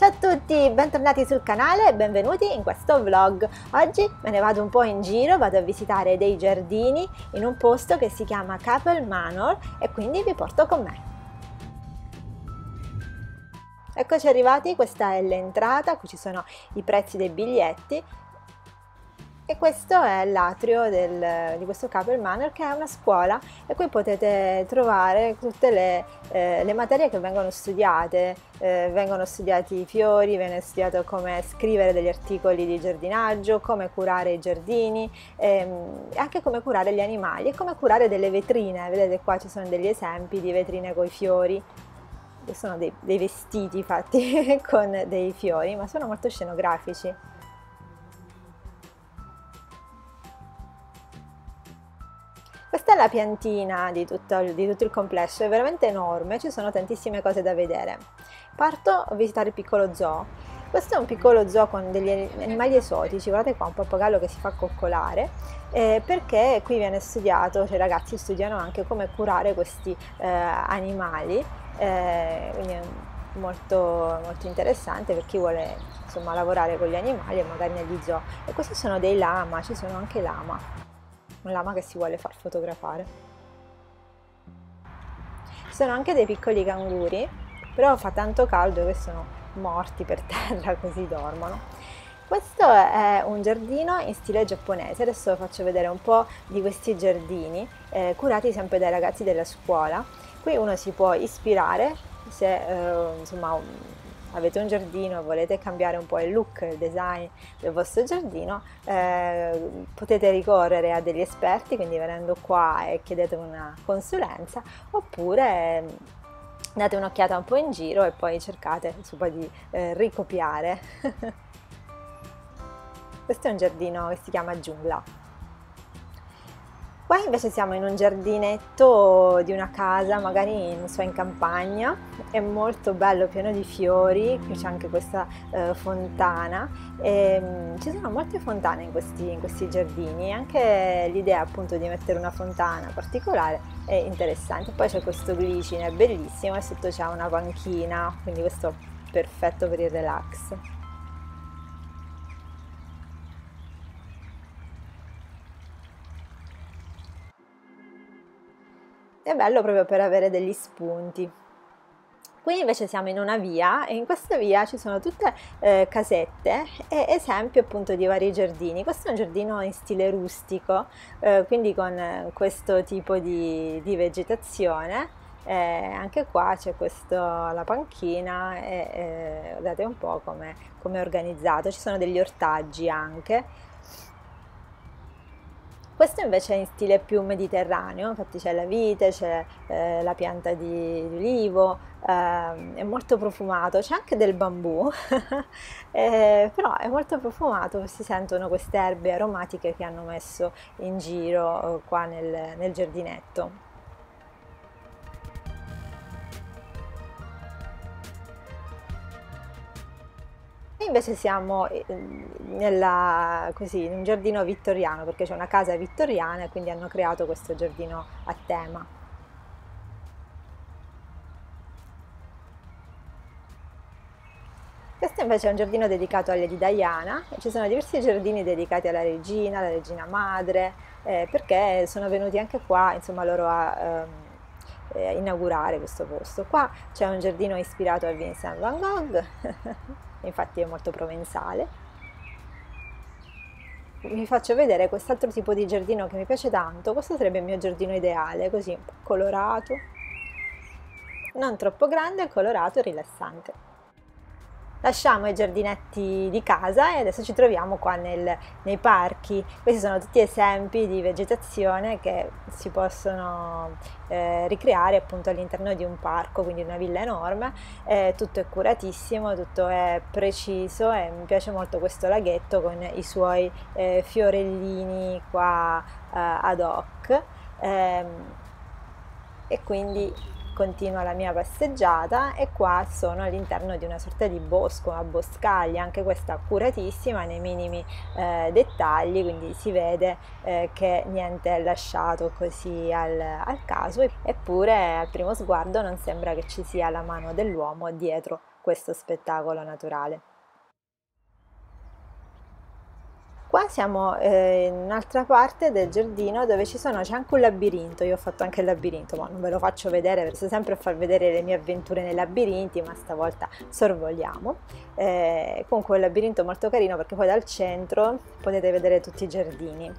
Ciao a tutti, bentornati sul canale e benvenuti in questo vlog. Oggi me ne vado un po' in giro, vado a visitare dei giardini in un posto che si chiama Capel Manor e quindi vi porto con me. Eccoci arrivati, questa è l'entrata, qui ci sono i prezzi dei biglietti e questo è l'atrio di questo Capel Manor che è una scuola e qui potete trovare tutte le, eh, le materie che vengono studiate, eh, vengono studiati i fiori, viene studiato come scrivere degli articoli di giardinaggio, come curare i giardini, ehm, anche come curare gli animali e come curare delle vetrine, vedete qua ci sono degli esempi di vetrine con i fiori. Sono dei, dei vestiti fatti con dei fiori ma sono molto scenografici È la piantina di tutto, di tutto, il complesso, è veramente enorme, ci sono tantissime cose da vedere. Parto a visitare il piccolo zoo. Questo è un piccolo zoo con degli animali esotici, guardate qua, un pappagallo che si fa coccolare, eh, perché qui viene studiato, cioè i ragazzi studiano anche come curare questi eh, animali, eh, quindi è molto, molto interessante per chi vuole insomma, lavorare con gli animali e magari negli zoo. E questi sono dei lama, ci sono anche lama un lama che si vuole far fotografare. Ci sono anche dei piccoli canguri, però fa tanto caldo che sono morti per terra così dormono. Questo è un giardino in stile giapponese, adesso faccio vedere un po' di questi giardini eh, curati sempre dai ragazzi della scuola. Qui uno si può ispirare se eh, insomma avete un giardino e volete cambiare un po' il look, il design del vostro giardino, eh, potete ricorrere a degli esperti, quindi venendo qua e chiedete una consulenza, oppure mm, date un'occhiata un po' in giro e poi cercate insomma, di eh, ricopiare. Questo è un giardino che si chiama Giungla. Qua invece siamo in un giardinetto di una casa, magari non so, in campagna, è molto bello, pieno di fiori, c'è anche questa eh, fontana, e, um, ci sono molte fontane in questi, in questi giardini e anche l'idea appunto di mettere una fontana particolare è interessante. Poi c'è questo glicine, è bellissimo e sotto c'è una panchina, quindi questo è perfetto per il relax. È bello proprio per avere degli spunti. Qui invece siamo in una via e in questa via ci sono tutte eh, casette e esempi appunto di vari giardini. Questo è un giardino in stile rustico, eh, quindi con eh, questo tipo di, di vegetazione. Eh, anche qua c'è questo, la panchina e eh, guardate un po' come è organizzato. Ci sono degli ortaggi anche questo invece è in stile più mediterraneo, infatti c'è la vite, c'è eh, la pianta di, di olivo, eh, è molto profumato, c'è anche del bambù, eh, però è molto profumato, si sentono queste erbe aromatiche che hanno messo in giro eh, qua nel, nel giardinetto. Invece siamo eh, nella, così, in un giardino vittoriano perché c'è una casa vittoriana e quindi hanno creato questo giardino a tema. Questo invece è un giardino dedicato alle di Diana, ci sono diversi giardini dedicati alla regina, alla regina madre, eh, perché sono venuti anche qua, insomma, loro a ehm, eh, inaugurare questo posto. Qua c'è un giardino ispirato a Vincent van Gogh, infatti è molto provenzale. Vi faccio vedere quest'altro tipo di giardino che mi piace tanto, questo sarebbe il mio giardino ideale, così colorato, non troppo grande, colorato e rilassante. Lasciamo i giardinetti di casa e adesso ci troviamo qua nel, nei parchi. Questi sono tutti esempi di vegetazione che si possono eh, ricreare appunto all'interno di un parco, quindi una villa enorme. Eh, tutto è curatissimo, tutto è preciso e mi piace molto questo laghetto con i suoi eh, fiorellini qua eh, ad hoc. Ehm, e quindi continua la mia passeggiata e qua sono all'interno di una sorta di bosco, una boscaglia, anche questa curatissima nei minimi eh, dettagli, quindi si vede eh, che niente è lasciato così al, al caso, eppure al primo sguardo non sembra che ci sia la mano dell'uomo dietro questo spettacolo naturale. Qua siamo eh, in un'altra parte del giardino dove ci sono, c'è anche un labirinto, io ho fatto anche il labirinto, ma non ve lo faccio vedere, perché sto sempre a far vedere le mie avventure nei labirinti, ma stavolta sorvoliamo. Eh, comunque un labirinto molto carino perché poi dal centro potete vedere tutti i giardini.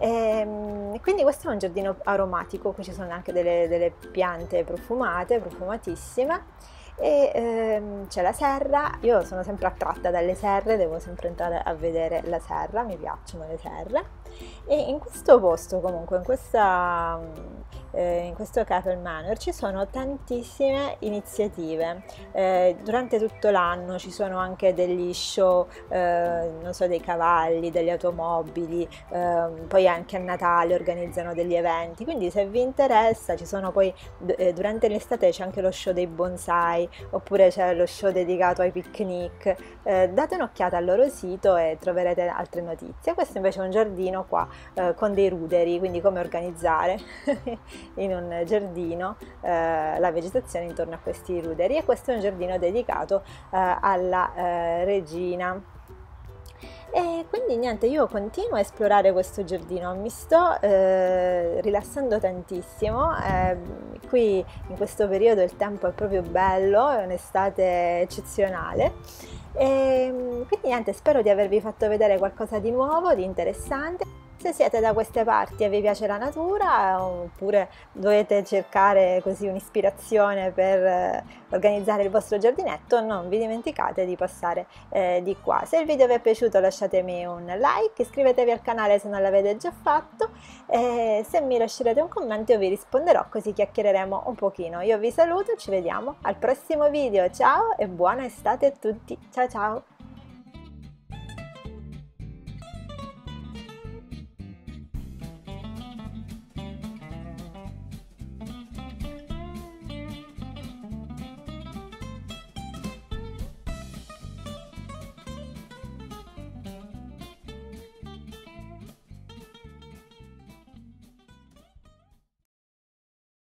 E, ehm, quindi questo è un giardino aromatico, qui ci sono anche delle, delle piante profumate, profumatissime e ehm, c'è la serra, io sono sempre attratta dalle serre, devo sempre entrare a vedere la serra, mi piacciono le serre e in questo posto comunque, in questa eh, in questo Capel Manor ci sono tantissime iniziative. Eh, durante tutto l'anno ci sono anche degli show, eh, non so, dei cavalli, delle automobili, ehm, poi anche a Natale organizzano degli eventi. Quindi se vi interessa, ci sono poi eh, durante l'estate c'è anche lo show dei bonsai oppure c'è lo show dedicato ai picnic. Eh, date un'occhiata al loro sito e troverete altre notizie. Questo invece è un giardino qua eh, con dei ruderi, quindi come organizzare in un giardino eh, la vegetazione intorno a questi ruderi e questo è un giardino dedicato eh, alla eh, regina e quindi niente, io continuo a esplorare questo giardino, mi sto eh, rilassando tantissimo, eh, qui in questo periodo il tempo è proprio bello, è un'estate eccezionale e quindi niente, spero di avervi fatto vedere qualcosa di nuovo, di interessante. Se siete da queste parti e vi piace la natura oppure dovete cercare così un'ispirazione per eh, organizzare il vostro giardinetto, non vi dimenticate di passare eh, di qua. Se il video vi è piaciuto lasciatemi un like, iscrivetevi al canale se non l'avete già fatto e se mi lascerete un commento io vi risponderò così chiacchiereremo un pochino. Io vi saluto, ci vediamo al prossimo video, ciao e buona estate a tutti, ciao ciao!